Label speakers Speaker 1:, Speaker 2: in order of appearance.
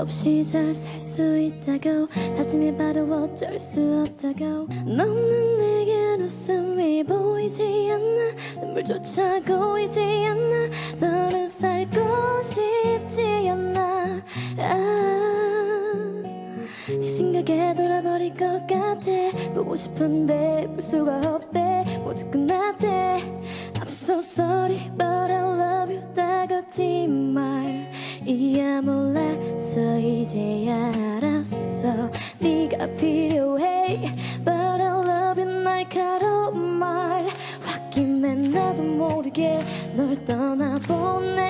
Speaker 1: 없이 잘 살 수 있다고. 다짐해봐도 어쩔 수 없다고. 너는 내겐 웃음이 보이지 않나. 눈물조차 고이지 않나. 너는 살고 싶지 않나. 아, 이 생각에 돌아버릴 것 같아. 보고 싶은데 볼 수가 없대. 모두 끝났대. I'm so sorry 이야 몰랐어 이제야 알았어. 네가 필요해. But I love you 날카로운 말. 홧김에 나도 모르게 널 떠나보냈지만